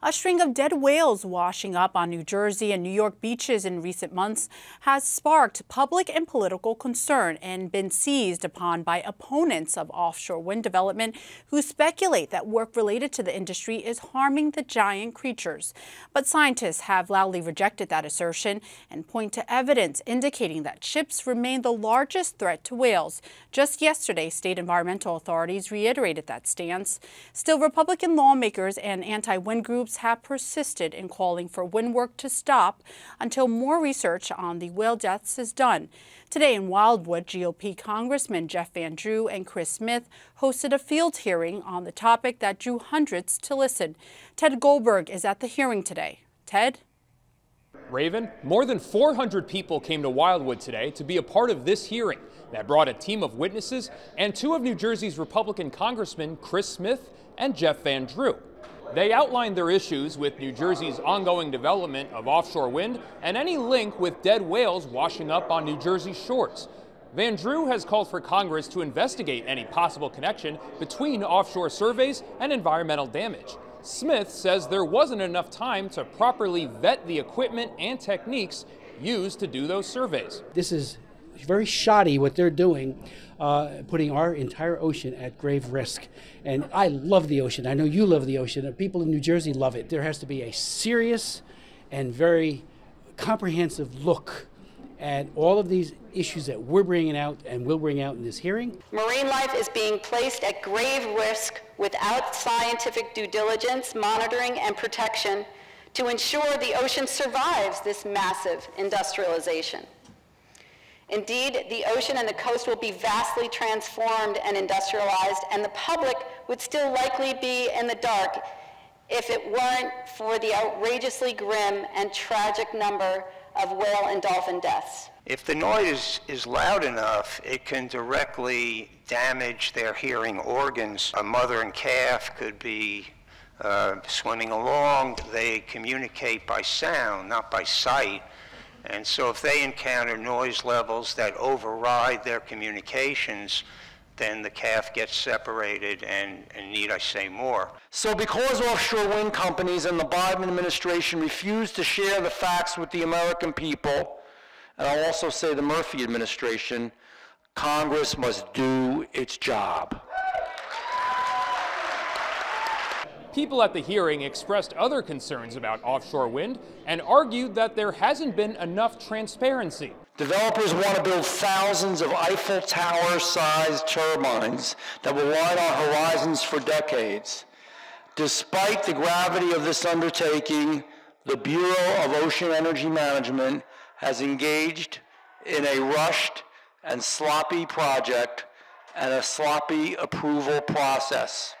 A string of dead whales washing up on New Jersey and New York beaches in recent months has sparked public and political concern and been seized upon by opponents of offshore wind development who speculate that work related to the industry is harming the giant creatures. But scientists have loudly rejected that assertion and point to evidence indicating that ships remain the largest threat to whales. Just yesterday, state environmental authorities reiterated that stance. Still, Republican lawmakers and anti-wind groups groups have persisted in calling for wind work to stop until more research on the whale deaths is done. Today in Wildwood, GOP Congressman Jeff Van Drew and Chris Smith hosted a field hearing on the topic that drew hundreds to listen. Ted Goldberg is at the hearing today. Ted? Raven, more than 400 people came to Wildwood today to be a part of this hearing that brought a team of witnesses and two of New Jersey's Republican congressmen, Chris Smith and Jeff Van Drew. They outlined their issues with New Jersey's ongoing development of offshore wind and any link with dead whales washing up on New Jersey shores. Van Drew has called for Congress to investigate any possible connection between offshore surveys and environmental damage. Smith says there wasn't enough time to properly vet the equipment and techniques used to do those surveys. This is very shoddy what they're doing, uh, putting our entire ocean at grave risk. And I love the ocean. I know you love the ocean. People in New Jersey love it. There has to be a serious and very comprehensive look at all of these issues that we're bringing out and will bring out in this hearing. Marine life is being placed at grave risk without scientific due diligence, monitoring, and protection to ensure the ocean survives this massive industrialization. Indeed, the ocean and the coast will be vastly transformed and industrialized, and the public would still likely be in the dark if it weren't for the outrageously grim and tragic number of whale and dolphin deaths. If the noise is loud enough, it can directly damage their hearing organs. A mother and calf could be uh, swimming along. They communicate by sound, not by sight. And so if they encounter noise levels that override their communications, then the calf gets separated, and, and, need I say more. So because offshore wind companies and the Biden administration refuse to share the facts with the American people, and I'll also say the Murphy administration, Congress must do its job. People at the hearing expressed other concerns about offshore wind and argued that there hasn't been enough transparency. Developers want to build thousands of Eiffel Tower sized turbines that will line our horizons for decades. Despite the gravity of this undertaking, the Bureau of Ocean Energy Management has engaged in a rushed and sloppy project and a sloppy approval process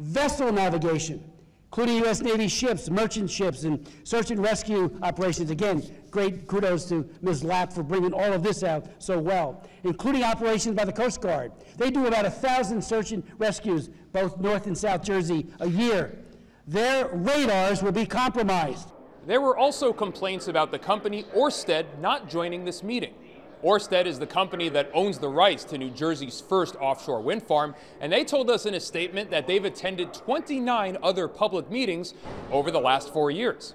vessel navigation, including U.S. Navy ships, merchant ships, and search and rescue operations. Again, great kudos to Ms. Lapp for bringing all of this out so well, including operations by the Coast Guard. They do about a thousand search and rescues, both North and South Jersey, a year. Their radars will be compromised. There were also complaints about the company Orsted not joining this meeting. Orsted is the company that owns the rights to New Jersey's first offshore wind farm, and they told us in a statement that they've attended 29 other public meetings over the last four years.